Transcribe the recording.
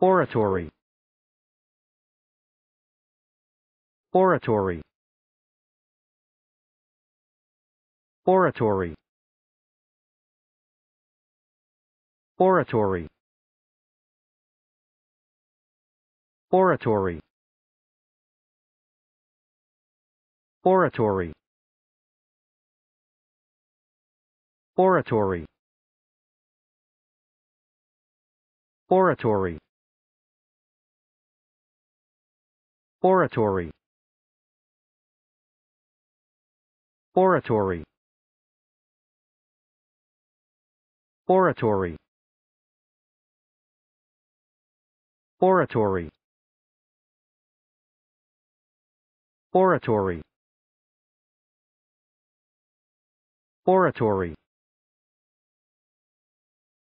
oratory. Oratory. Oratory. Oratory. Oratory. Oratory. Oratory. Oratory oratory. Oratory. Oratory. Oratory. Oratory. Oratory